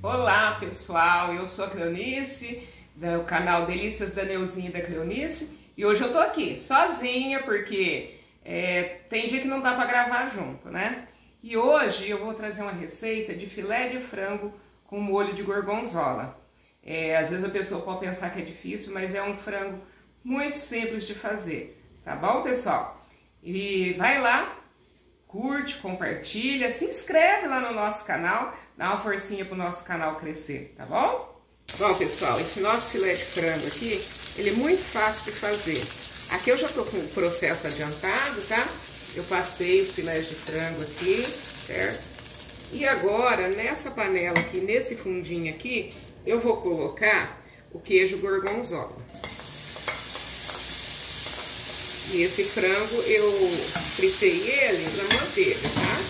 Olá pessoal, eu sou a Cleonice, do canal Delícias da Neuzinha e da Cleonice e hoje eu tô aqui sozinha porque é, tem dia que não dá para gravar junto, né? E hoje eu vou trazer uma receita de filé de frango com molho de gorgonzola. É, às vezes a pessoa pode pensar que é difícil, mas é um frango muito simples de fazer, tá bom pessoal? E vai lá, curte, compartilha, se inscreve lá no nosso canal, dá uma forcinha pro nosso canal crescer, tá bom? Bom, pessoal, esse nosso filé de frango aqui, ele é muito fácil de fazer. Aqui eu já tô com o processo adiantado, tá? Eu passei os filés de frango aqui, certo? E agora, nessa panela aqui, nesse fundinho aqui, eu vou colocar o queijo gorgonzola. E esse frango eu fritei ele na manteiga, tá?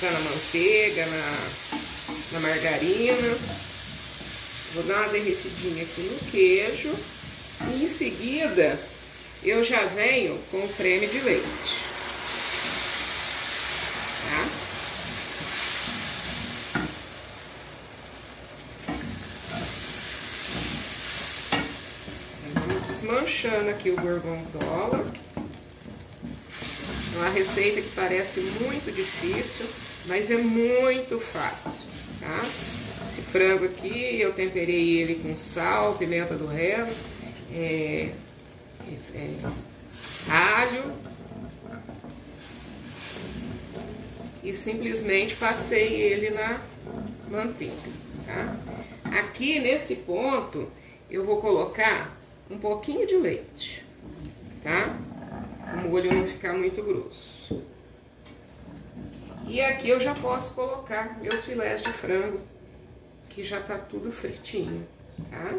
Tá na manteiga, na, na margarina. Vou dar uma derretidinha aqui no queijo. E em seguida, eu já venho com o creme de leite. Tá? Desmanchando aqui o gorgonzola. É uma receita que parece muito difícil, mas é muito fácil, tá? Esse frango aqui, eu temperei ele com sal, pimenta do reino, é, é, alho e simplesmente passei ele na manteiga, tá? Aqui nesse ponto eu vou colocar um pouquinho de leite, tá? O molho não ficar muito grosso. E aqui eu já posso colocar meus filés de frango, que já tá tudo fritinho, tá?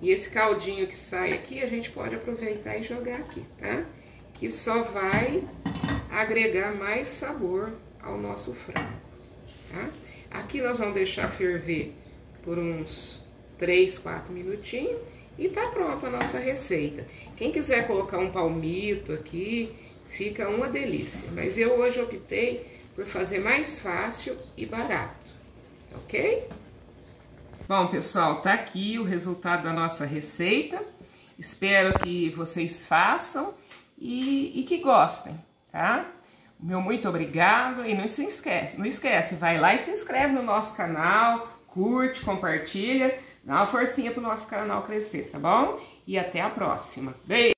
E esse caldinho que sai aqui, a gente pode aproveitar e jogar aqui, tá? Que só vai agregar mais sabor ao nosso frango, tá? Aqui nós vamos deixar ferver por uns 3, 4 minutinhos e tá pronta a nossa receita. Quem quiser colocar um palmito aqui, fica uma delícia. Mas eu hoje optei por fazer mais fácil e barato, ok? Bom, pessoal, tá aqui o resultado da nossa receita. Espero que vocês façam e, e que gostem tá? Meu muito obrigado e não se esquece, não esquece, vai lá e se inscreve no nosso canal, curte, compartilha, dá uma forcinha pro nosso canal crescer, tá bom? E até a próxima. Beijo!